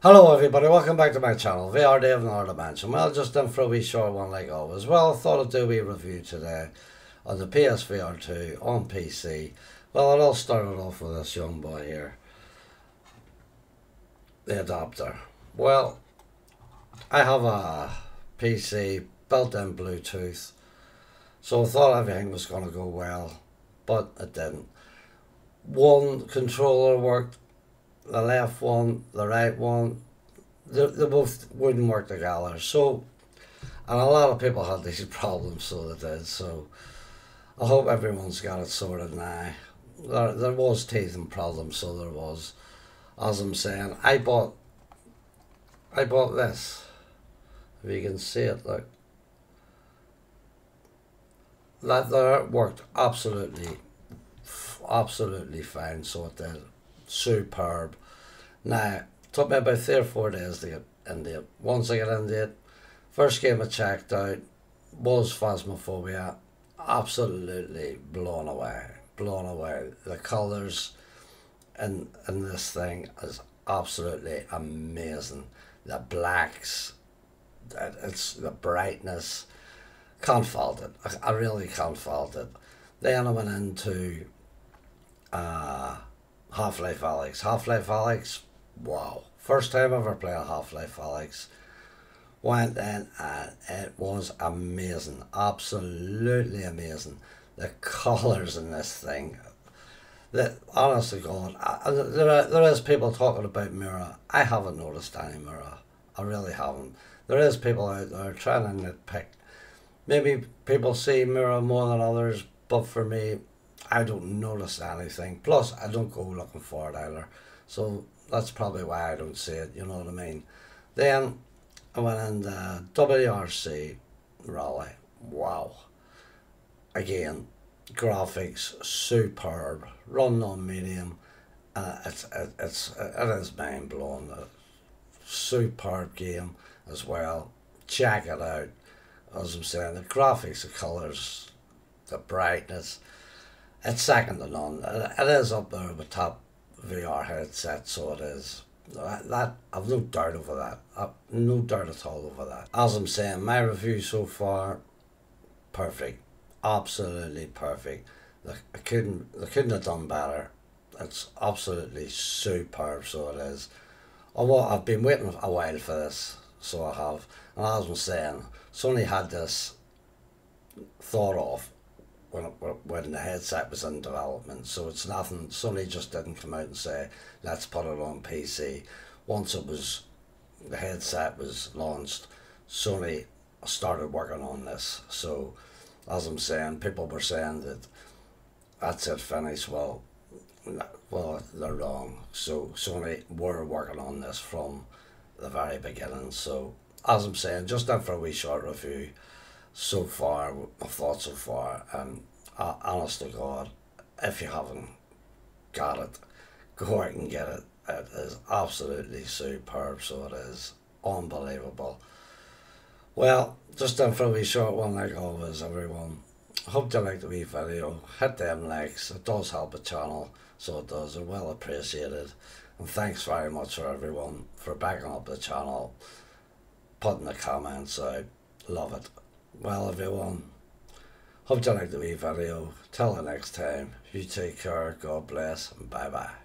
Hello everybody, welcome back to my channel, VR Another Dimension. Well, just done for a wee short one like always. Well, thought I'd do a wee review today on the PSVR 2 on PC. Well, it all started off with this young boy here. The adapter. Well, I have a PC built-in Bluetooth. So I thought everything was going to go well, but it didn't. One controller worked the left one, the right one, they, they both wouldn't work together. So, and a lot of people had these problems, so they did. So, I hope everyone's got it sorted now. There, there was teething problems, so there was. As I'm saying, I bought, I bought this. If you can see it, look. That there worked absolutely, absolutely fine. So it did superb. Now, took me about three or four days to get into it. Once I got into it, first game I checked out was Phasmophobia. Absolutely blown away. Blown away. The colours in, in this thing is absolutely amazing. The blacks, it's the brightness. Can't fault it. I, I really can't fault it. Then I went into uh, Half-Life Alyx. Half-Life Alyx, wow. First time ever playing Half-Life Alyx. Went in and it was amazing. Absolutely amazing. The colours in this thing. That honestly God, I, there, are, there is people talking about mura. I haven't noticed any mura. I really haven't. There is people out there trying to nitpick. Maybe people see mura more than others, but for me, I don't notice anything. Plus, I don't go looking for it either. So that's probably why I don't see it, you know what I mean? Then I went in the WRC rally. Wow. Again, graphics superb, run on medium. Uh, it's it, it's it is mind blowing. A superb game as well. Check it out. As I'm saying, the graphics, the colours, the brightness it's second to none. It is up there with top VR headset, so it is. That, that I've no doubt over that. I've no doubt at all over that. As I'm saying, my review so far, perfect, absolutely perfect. I couldn't, they couldn't have done better. It's absolutely superb, so it is. Although I've been waiting a while for this, so I have. And as I'm saying, Sony had this thought of when, when the headset was in development. So it's nothing, Sony just didn't come out and say, let's put it on PC. Once it was, the headset was launched, Sony started working on this. So as I'm saying, people were saying that that's it, finished. Well, well, they're wrong. So Sony were working on this from the very beginning. So as I'm saying, just done for a wee short review so far, my thoughts so far, and uh, honest to God, if you haven't got it, go out and get it. It is absolutely superb, so it is unbelievable. Well, just done for a wee short one like always, everyone. Hope you liked the wee video. Hit them likes, it does help the channel, so it does, well appreciated. And thanks very much for everyone for backing up the channel, putting the comments out. Love it. Well, everyone, hope you like the wee video. Till the next time, you take care, God bless, and bye bye.